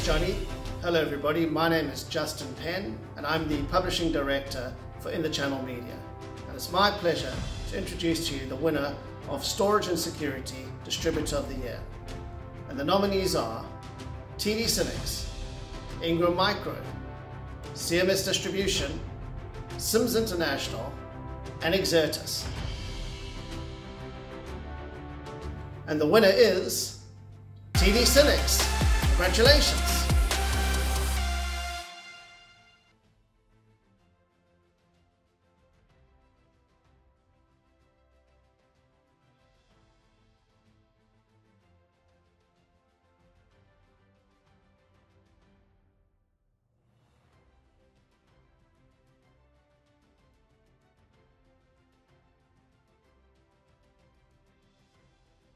Johnny. Hello everybody, my name is Justin Penn and I'm the Publishing Director for In the Channel Media. And it's my pleasure to introduce to you the winner of Storage and Security Distributor of the Year. And the nominees are TD SYNNEX, Ingram Micro, CMS Distribution, Sims International, and Exertis. And the winner is TD SYNNEX. Congratulations!